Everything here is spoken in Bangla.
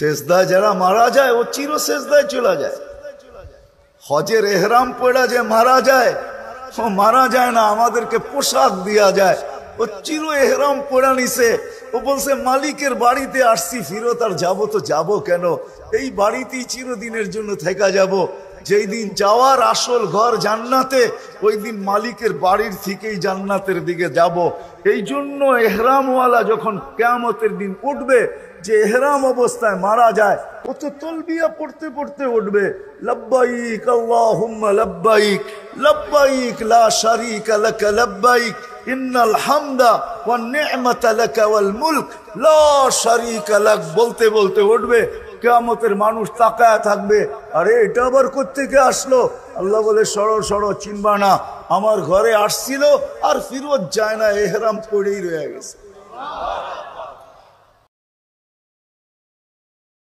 শেষদায় যারা মারা যায়, ও চির শেষদায় চলে যায়। হজের এহরাম পড়া যে মারা যায়, ও মারা যায় না, আমাদেরকে পোশাক দিয়া যায়। ও চির এহরাম পড়া নিছে। ও বলছে, মালিকের বাড়িতে আসছি, ফিরত আর যাব তো যাব কেন? এই বাড়িতেই চিরদিনের জন্য থেকা যাব। যেই দিন যাওয়ার আসল ঘর জান্নাতে ওই দিন মালিকের বাড়ির থেকেই জান্নাতের দিকে যাব। এই জন্য এহরামওয়ালা যখন কেয়ামতের দিন উঠবে, যে এহরাম অবস্থায় মারা যায়, ও তো তলবিয়া পড়তে পড়তে উঠবে। লব্বাইক আল্লাহুম্মা লব্বাইক লব্বাইক লা শারীকা লাক লব্বাইক, ইন্নাল হামদা ওয়ান নি'মাতা লাক ওয়াল মুলক, লা শারীকা লাক বলতে বলতে উঠবে। কেয়ামতের মানুষ তাকায় থাকবে, আরে এটা আবার কোথেকে আসলো? আল্লাহ বলে, সরো সরো, চিনবা না, আমার ঘরে আসছিল আর ফিরত যায় না, এহরাম পড়েই রয়ে গেছে।